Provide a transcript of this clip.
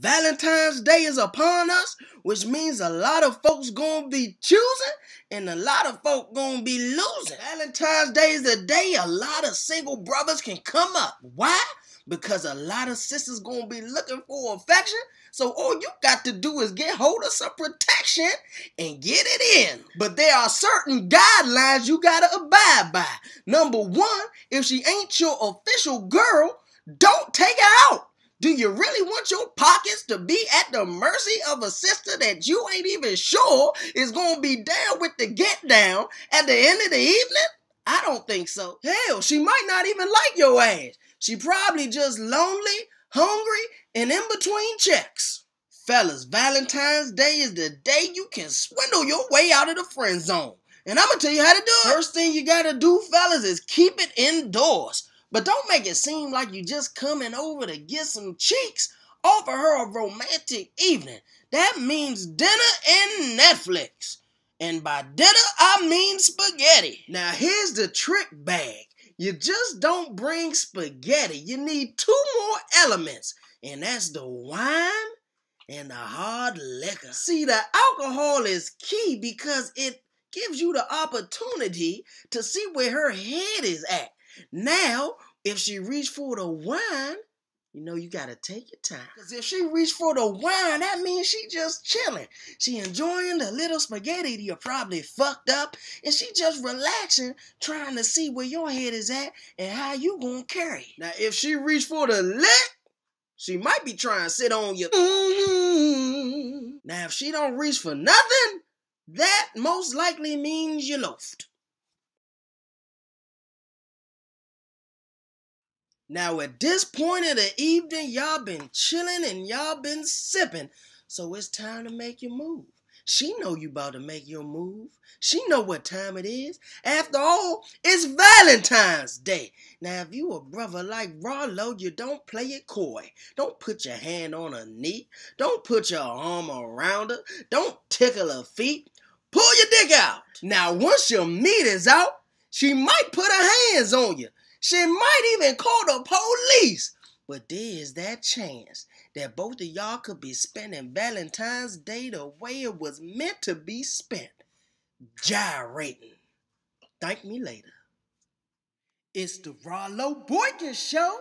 Valentine's Day is upon us, which means a lot of folks gonna be choosing and a lot of folk gonna be losing. Valentine's Day is the day a lot of single brothers can come up. Why? Because a lot of sisters gonna be looking for affection. So all you got to do is get hold of some protection and get it in. But there are certain guidelines you gotta abide by. Number one, if she ain't your official girl, don't take her out. Do you really want your pockets to be at the mercy of a sister that you ain't even sure is going to be down with the get down at the end of the evening? I don't think so. Hell, she might not even like your ass. She probably just lonely, hungry, and in between checks. Fellas, Valentine's Day is the day you can swindle your way out of the friend zone. And I'm gonna tell you how to do it. First thing you gotta do, fellas, is keep it indoors. But don't make it seem like you just coming over to get some cheeks. Offer her a romantic evening. That means dinner and Netflix. And by dinner, I mean spaghetti. Now, here's the trick bag. You just don't bring spaghetti. You need two more elements, and that's the wine and the hard liquor. See, the alcohol is key because it gives you the opportunity to see where her head is at. Now, if she reach for the wine, you know you gotta take your time. Cause if she reach for the wine, that means she just chilling. She enjoying the little spaghetti you're probably fucked up, and she just relaxing, trying to see where your head is at and how you gonna carry. Now, if she reach for the lick, she might be trying to sit on you. Mm-hmm. Now, if she don't reach for nothing, that most likely means you loafed. Now, at this point of the evening, y'all been chilling and y'all been sipping. So it's time to make your move. She know you about to make your move. She know what time it is. After all, it's Valentine's Day. Now, if you a brother like Rallo, you don't play it coy. Don't put your hand on her knee. Don't put your arm around her. Don't tickle her feet. Pull your dick out. Now, once your meat is out, she might put her hands on you. She might even call the police. But there is that chance that both of y'all could be spending Valentine's Day the way it was meant to be spent. Gyrating. Thank me later. It's the Rallo Boykin Show.